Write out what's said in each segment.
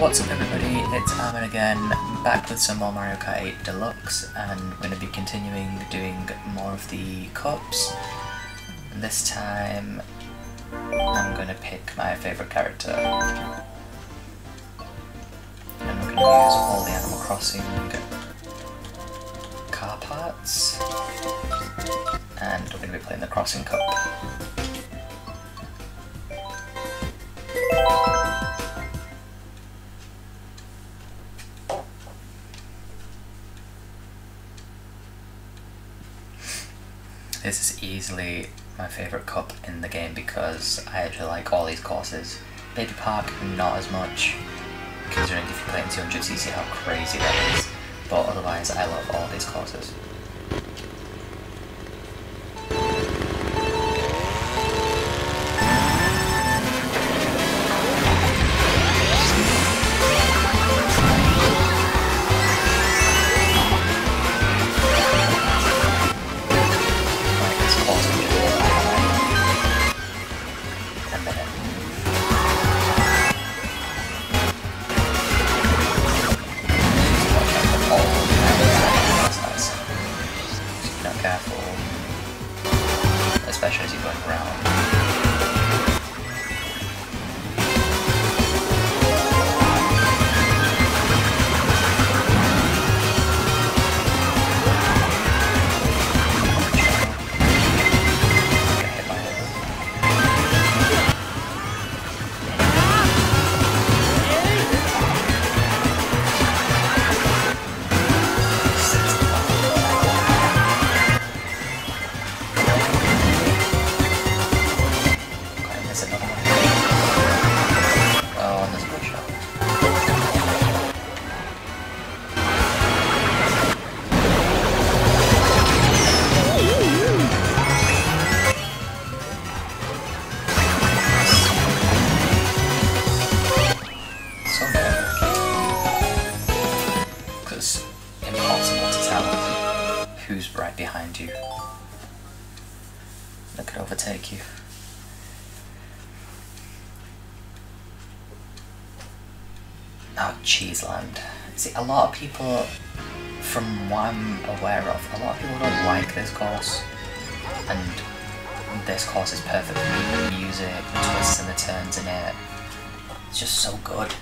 What's up everybody, it's Ahmed again, back with some more Mario Kart 8 Deluxe, and we're going to be continuing doing more of the cups. And this time, I'm going to pick my favourite character. And we're going to use all the Animal Crossing car parts. And we're going to be playing the Crossing Cup. This is easily my favourite cup in the game because I actually like all these courses. Baby Park, not as much, considering if you play in 200cc how crazy that is, but otherwise I love all these courses. Behind you. That could overtake you. Oh, Cheeseland. See, a lot of people, from what I'm aware of, a lot of people don't like this course. And this course is perfect for me. The music, the twists and the turns in it. It's just so good.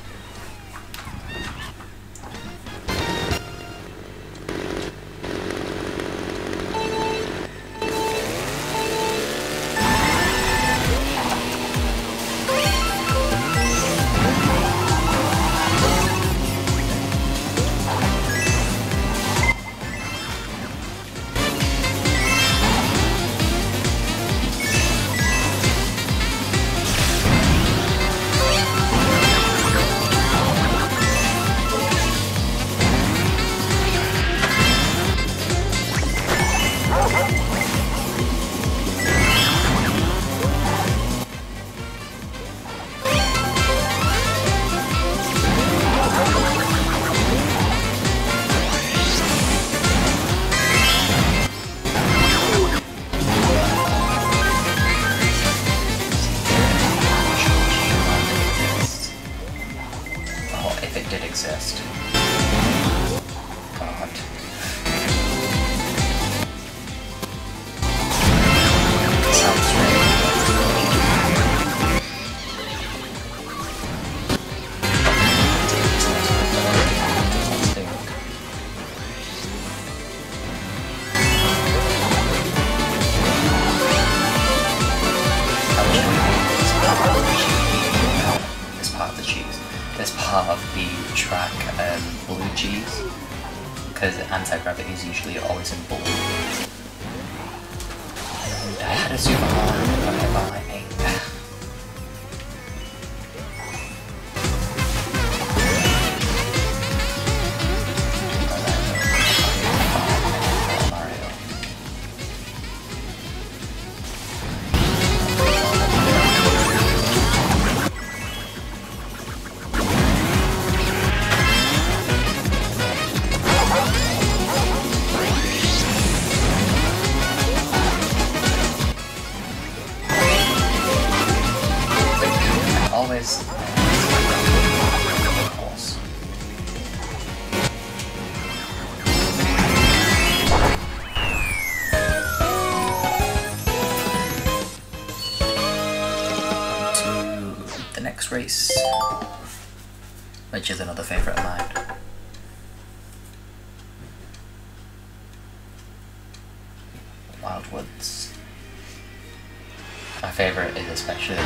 It did exist. God. Sounds. Part of the cheese. This part of the track, um, blue cheese. Because anti-gravity is usually always in blue. And I had a super hard next race, which is another favourite of mine. Wild Woods. My favourite is especially the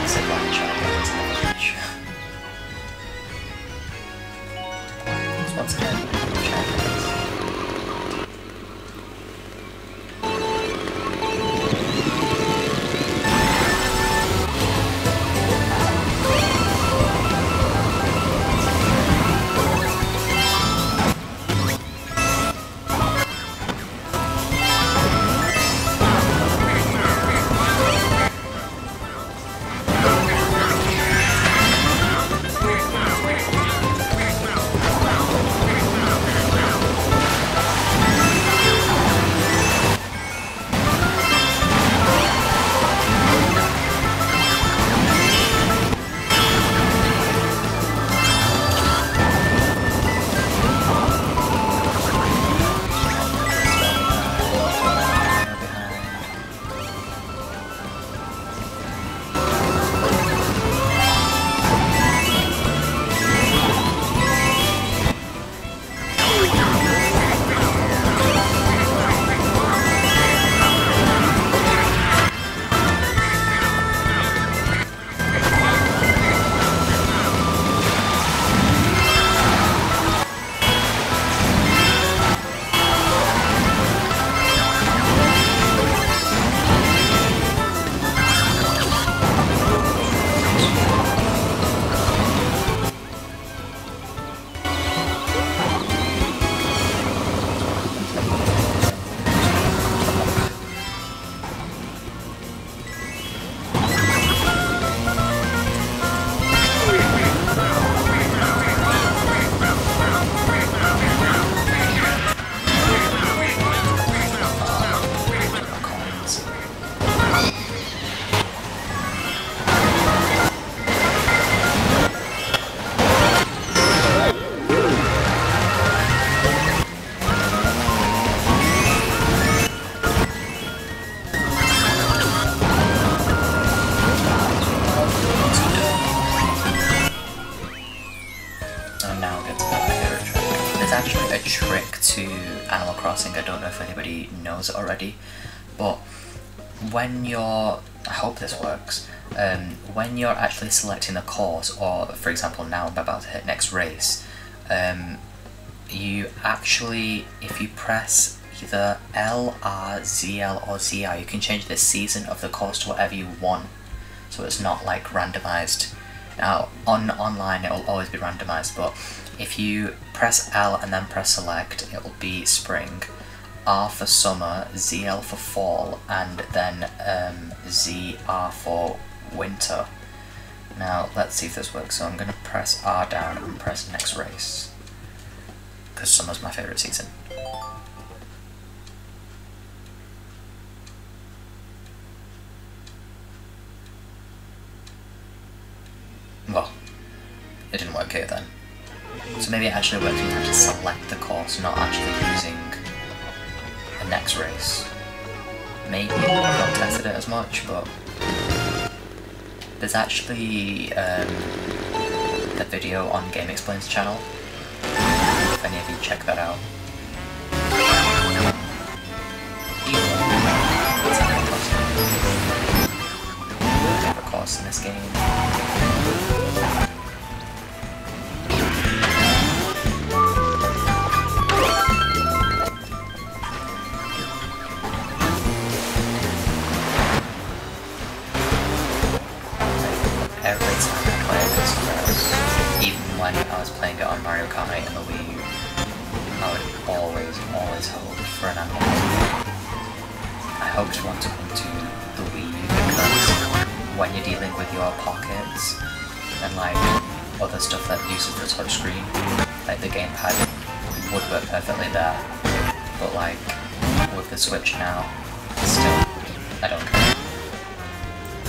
zipline I don't know if anybody knows it already, but when you're, I hope this works, um, when you're actually selecting a course, or for example now I'm about to hit next race, um, you actually, if you press either L, R, Z, L or ZR, you can change the season of the course to whatever you want, so it's not like randomized. Now, on online it will always be randomized, but if you press L and then press select, it will be spring, R for summer, ZL for fall, and then um, ZR for winter. Now, let's see if this works. So I'm going to press R down and press next race. Because summer's my favourite season. It didn't work here then. So maybe it actually works when you have to select the course, not actually using the next race. Maybe I've not tested it as much, but there's actually um, a video on GameXplain's channel, if any of you check that out. Course in this game. Dealing with your pockets and like other stuff that uses the touchscreen, like the gamepad would work perfectly there. But like with the Switch now, still, I don't care.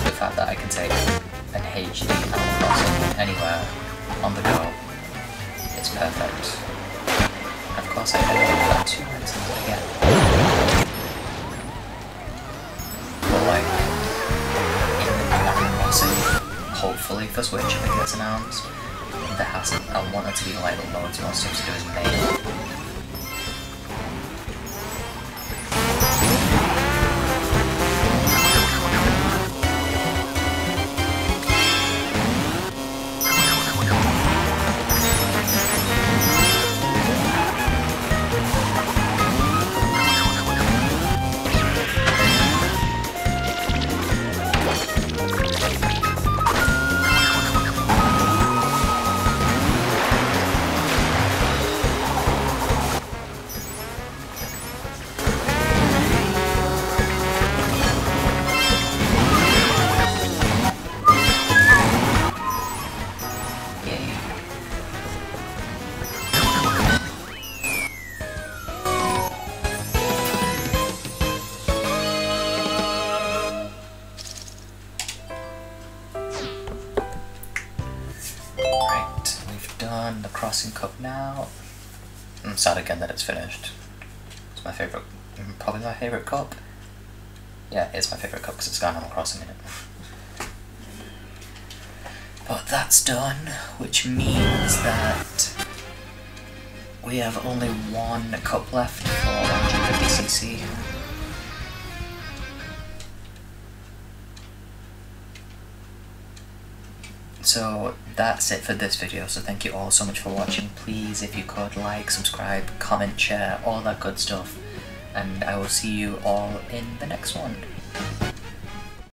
The fact that I can take an HD Animal anywhere on the go. It's perfect. Of course I that two minutes again. But like, hopefully for Switch if it gets announced. There hasn't. I want it to be like loads more stuff to do as main. sad again that it's finished. It's my favourite, mm, probably my favourite cup. Yeah, it's my favourite cup because it's got Animal Crossing in it. But that's done, which means that we have only one cup left for 150cc. So that's it for this video, so thank you all so much for watching. Please, if you could, like, subscribe, comment, share, all that good stuff. And I will see you all in the next one.